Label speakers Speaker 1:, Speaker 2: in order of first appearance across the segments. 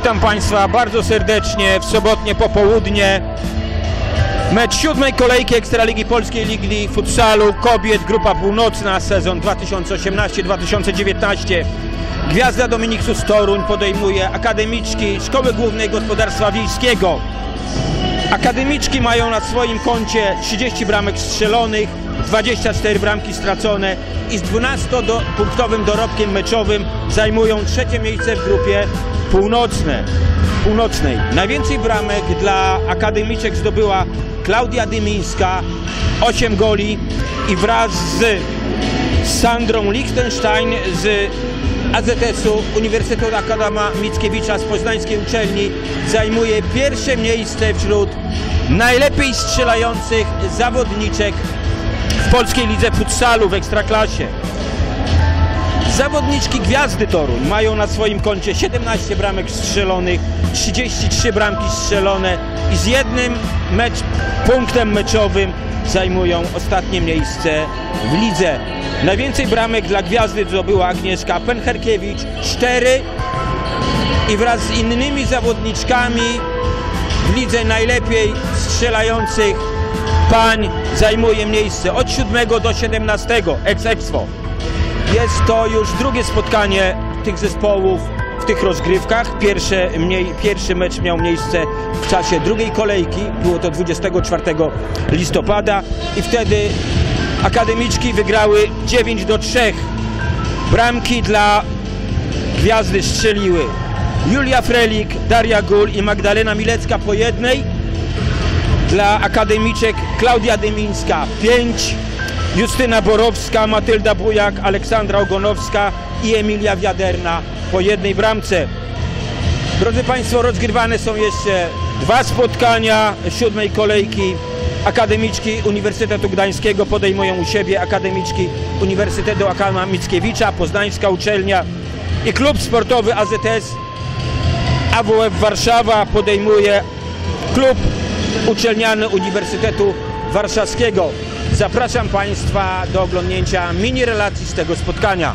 Speaker 1: Witam Państwa bardzo serdecznie w sobotnie popołudnie. Mecz siódmej kolejki Ekstraligi Polskiej Ligi Futsalu Kobiet Grupa Północna sezon 2018-2019. Gwiazda Dominiksus Toruń podejmuje akademiczki Szkoły Głównej Gospodarstwa Wiejskiego. Akademiczki mają na swoim koncie 30 bramek strzelonych, 24 bramki stracone i z 12-punktowym dorobkiem meczowym zajmują trzecie miejsce w grupie północne, północnej. Najwięcej bramek dla akademiczek zdobyła Klaudia Dymińska, 8 goli i wraz z Sandrą Liechtenstein z AZS-u Uniwersytetu Akadema Mickiewicza z Poznańskiej Uczelni zajmuje pierwsze miejsce wśród najlepiej strzelających zawodniczek w polskiej lidze futsalu w Ekstraklasie. Zawodniczki Gwiazdy Toruń mają na swoim koncie 17 bramek strzelonych, 33 bramki strzelone i z jednym mecz, punktem meczowym zajmują ostatnie miejsce w lidze. Najwięcej bramek dla Gwiazdy zdobyła Agnieszka Pencherkiewicz, 4 i wraz z innymi zawodniczkami w lidze najlepiej strzelających pań zajmuje miejsce od 7 do 17 ex aequo. Jest to już drugie spotkanie tych zespołów w tych rozgrywkach. Pierwsze, mniej, pierwszy mecz miał miejsce w czasie drugiej kolejki, było to 24 listopada i wtedy akademiczki wygrały 9 do 3. Bramki dla gwiazdy strzeliły Julia Frelik, Daria Gul i Magdalena Milecka po jednej. Dla akademiczek Klaudia Dymińska 5, Justyna Borowska, Matylda Bujak, Aleksandra Ogonowska i Emilia Wiaderna po jednej bramce. Drodzy Państwo, rozgrywane są jeszcze dwa spotkania siódmej kolejki. Akademiczki Uniwersytetu Gdańskiego podejmują u siebie akademiczki Uniwersytetu Akademia Mickiewicza, Poznańska Uczelnia i klub sportowy AZS AWF Warszawa podejmuje klub uczelniany Uniwersytetu Warszawskiego. Zapraszam Państwa do oglądnięcia mini relacji z tego spotkania.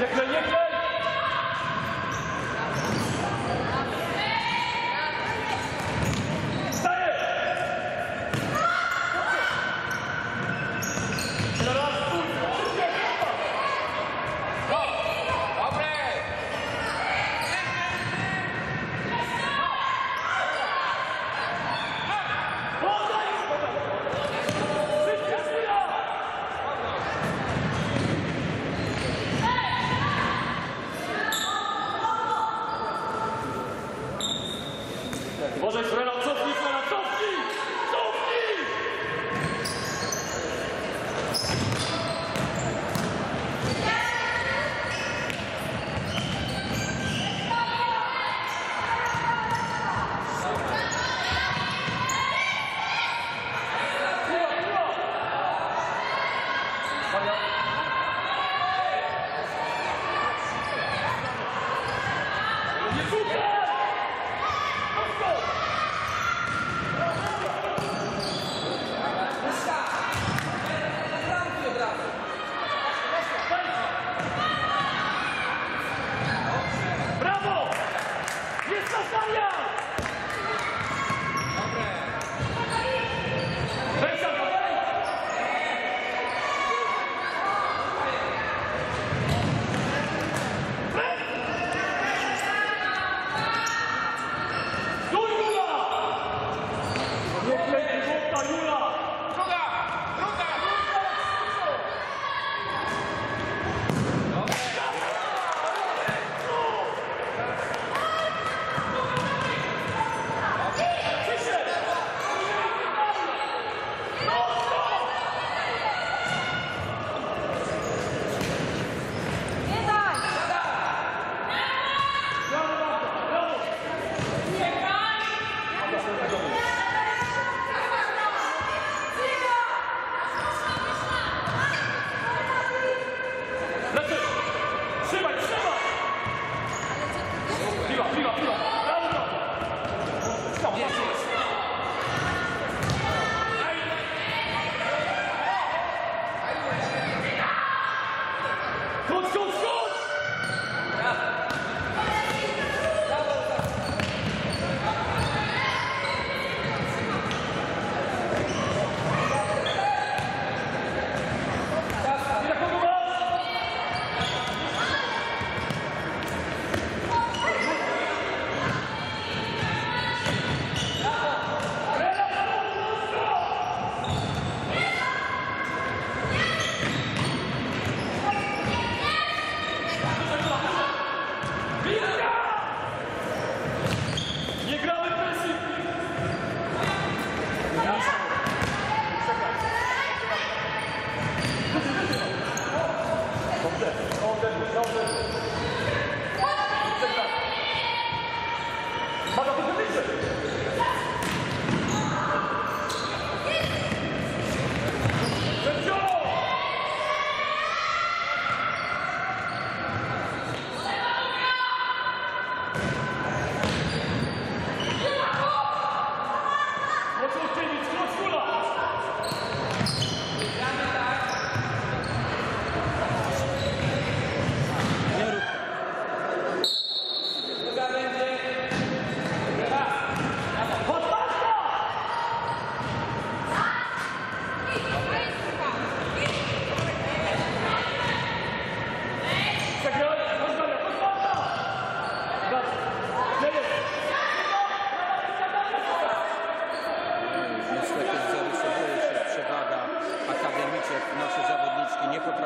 Speaker 2: Як на ну, них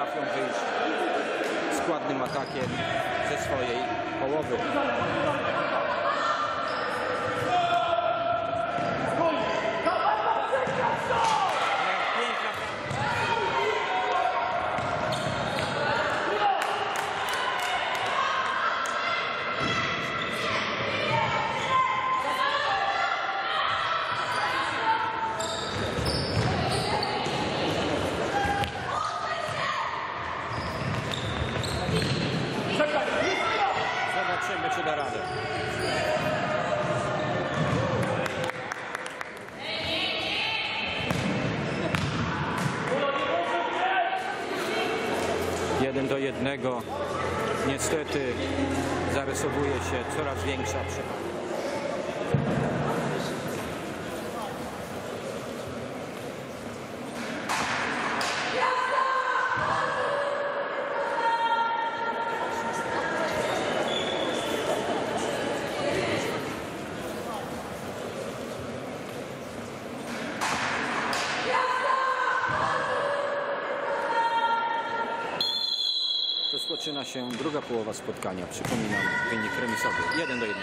Speaker 2: potrafią wyjść składnym atakiem ze swojej połowy. Da radę. Jeden do jednego. Niestety zarysowuje się coraz większa przewaga. Rozpoczyna się druga połowa spotkania. Przypominam wynik remisowy. 1 do 1.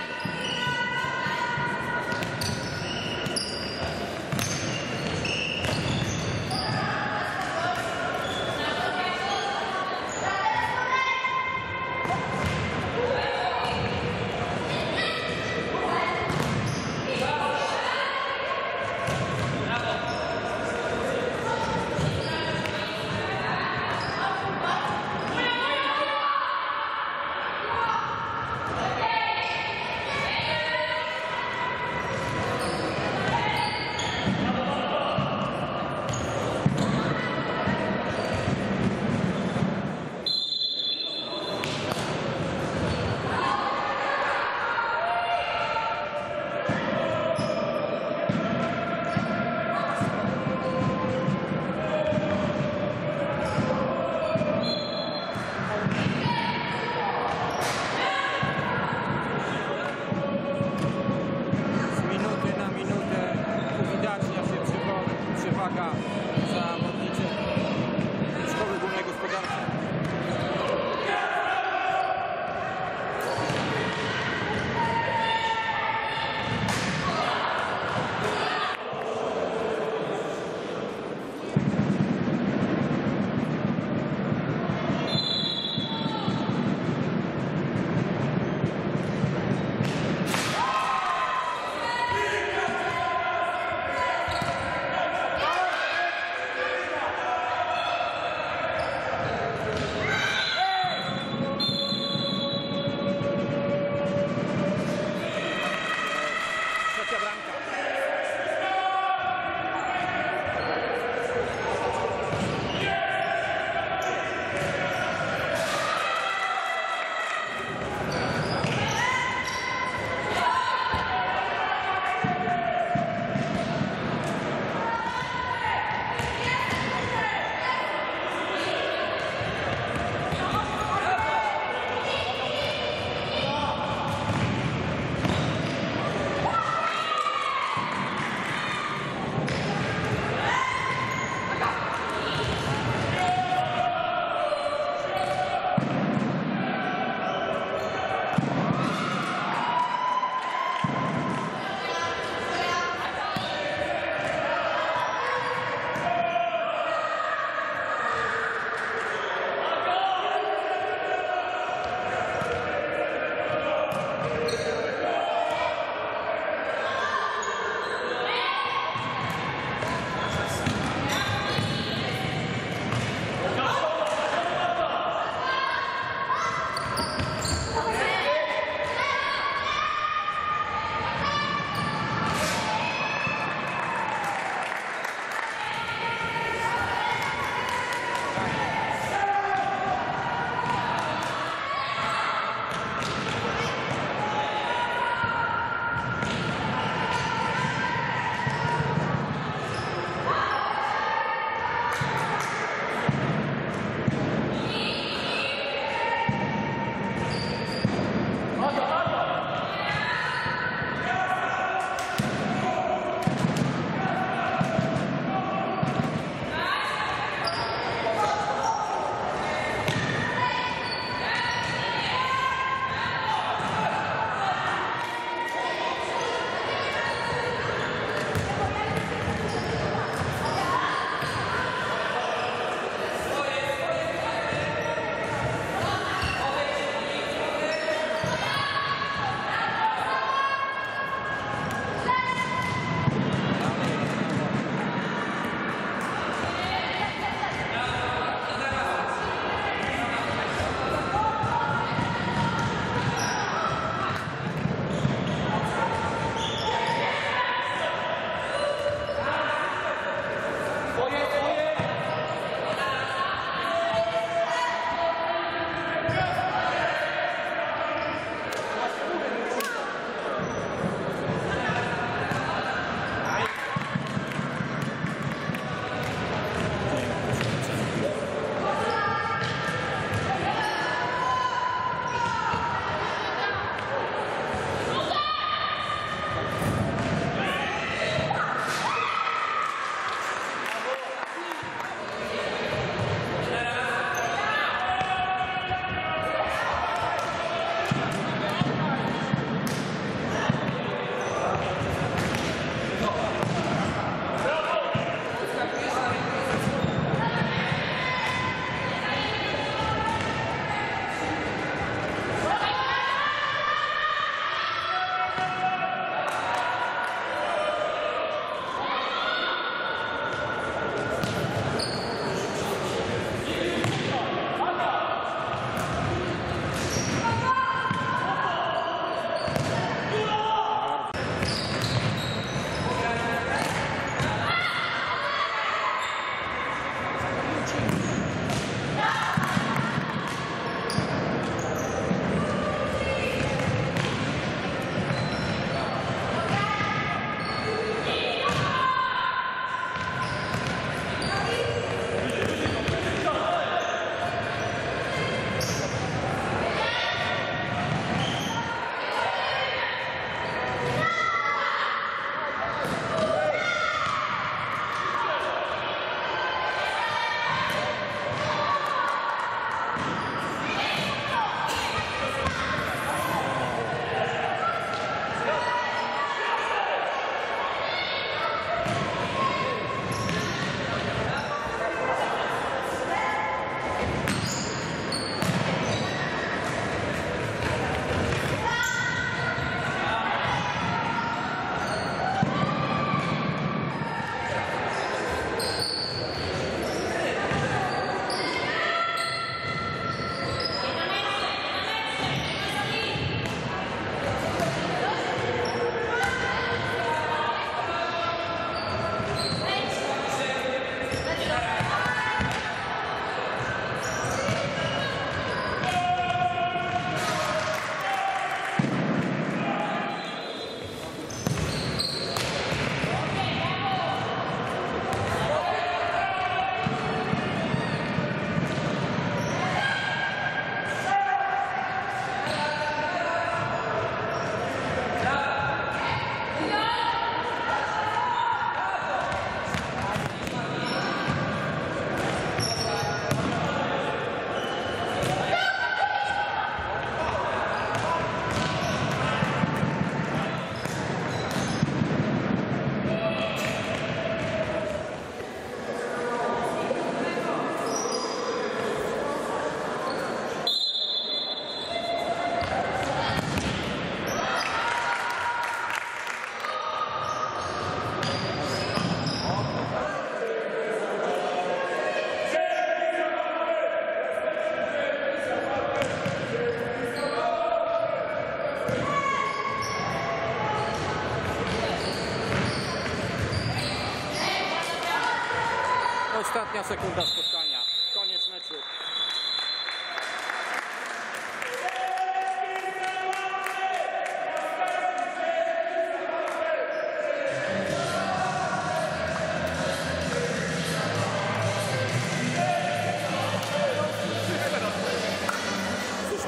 Speaker 2: sekunda spotkania. Koniec meczu.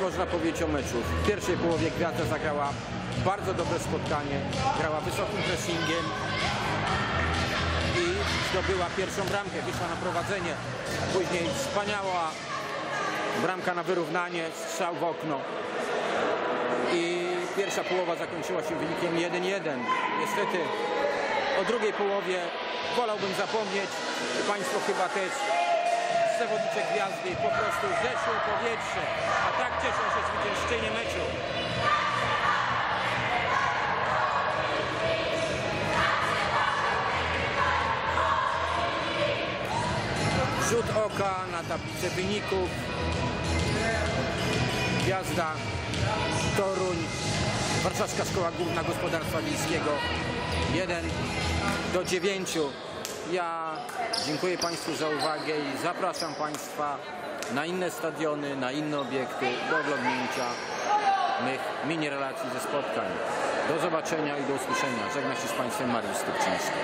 Speaker 2: Można powiedzieć o meczu? W pierwszej połowie Gwiazda zagrała bardzo dobre spotkanie, grała wysokim pressingiem zdobyła pierwszą bramkę, wyszła na prowadzenie. Później wspaniała bramka na wyrównanie, strzał w okno. I pierwsza połowa zakończyła się wynikiem 1-1. Niestety o drugiej połowie wolałbym zapomnieć, Państwo chyba też zawodnicze gwiazdy po prostu zeszły w powietrze, a tak cieszą się zwyciężczynie meczu. Rzut oka na tablicę wyników. Gwiazda Toruń, Warszawska Szkoła Główna Gospodarstwa Wiejskiego 1 do 9. Ja dziękuję Państwu za uwagę i zapraszam Państwa na inne stadiony, na inne obiekty do oglądnięcia mych mini relacji ze spotkań. Do zobaczenia i do usłyszenia. Żegna się z Państwem Mariusz Stupczyński.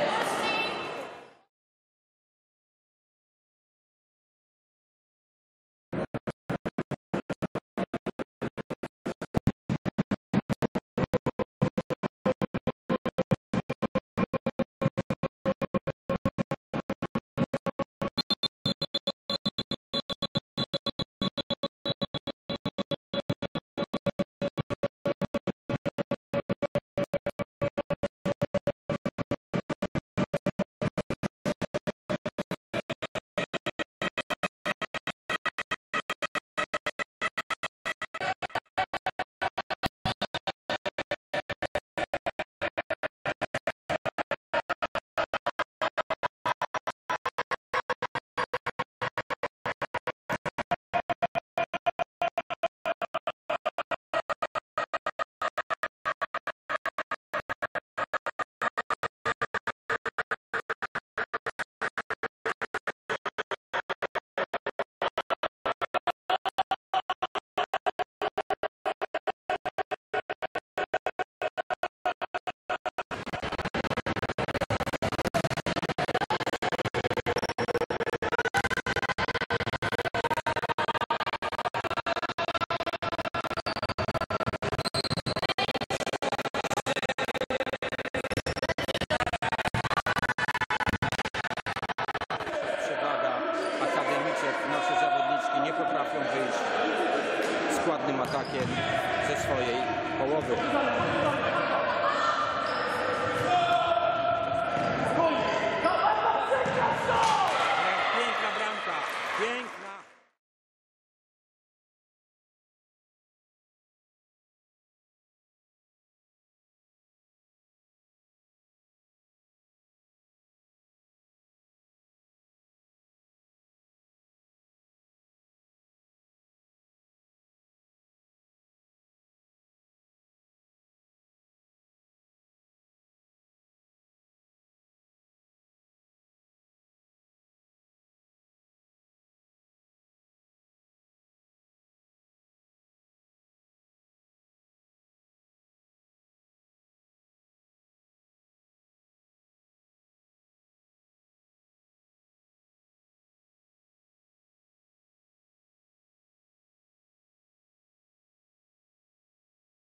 Speaker 2: Składnym